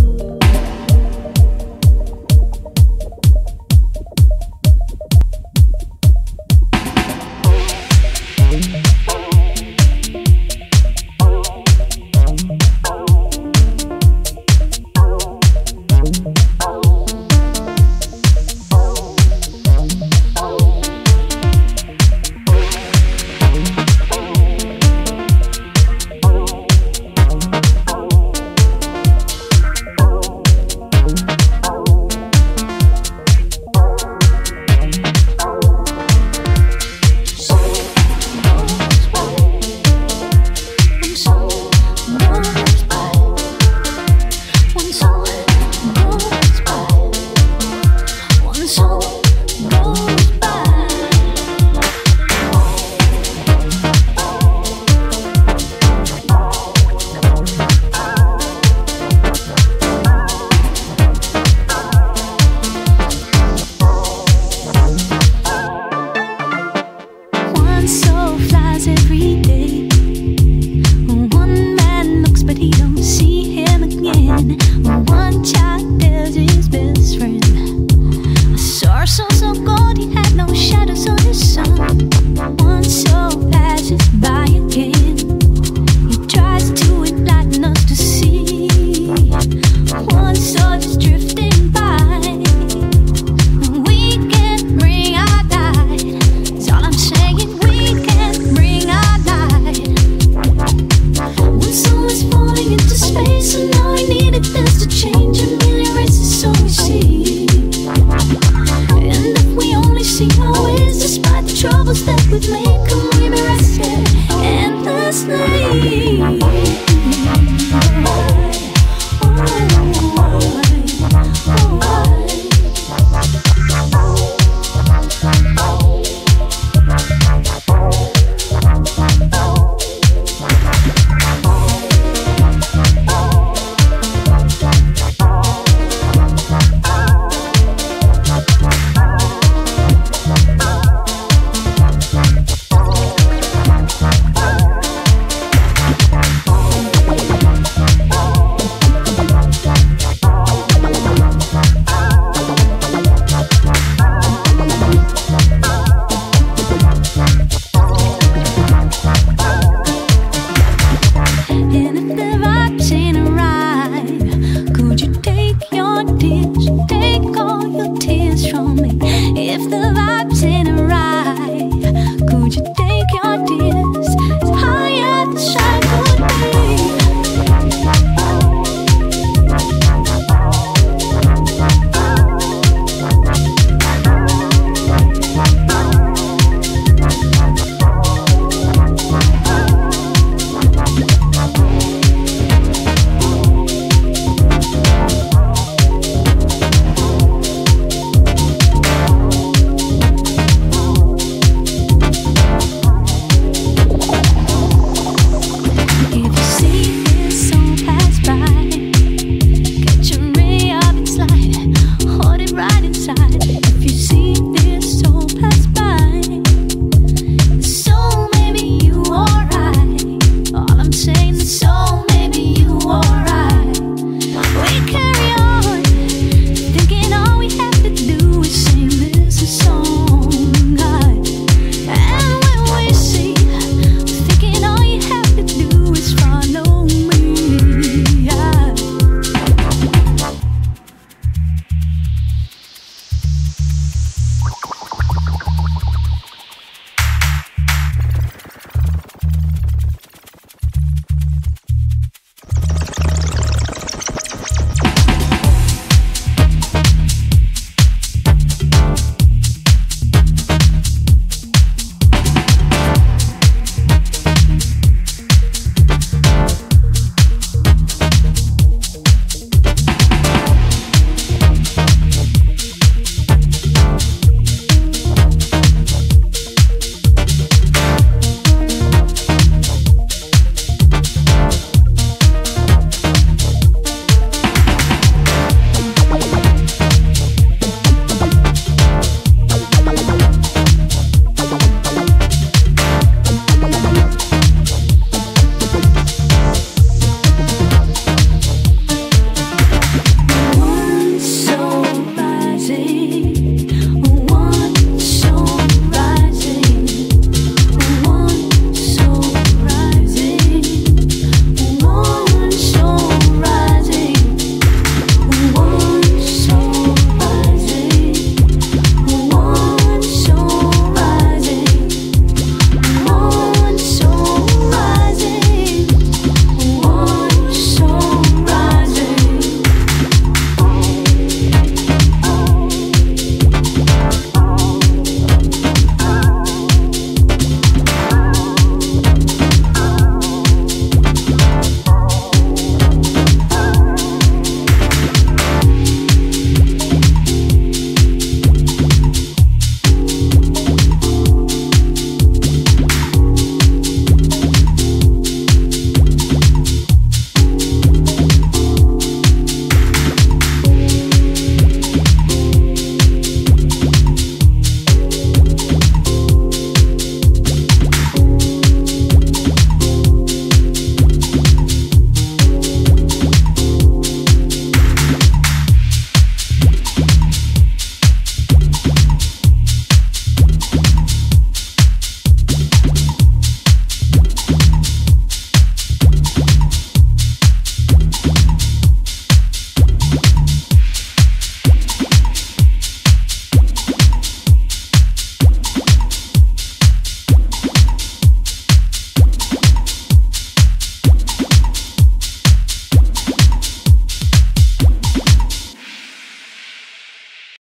you.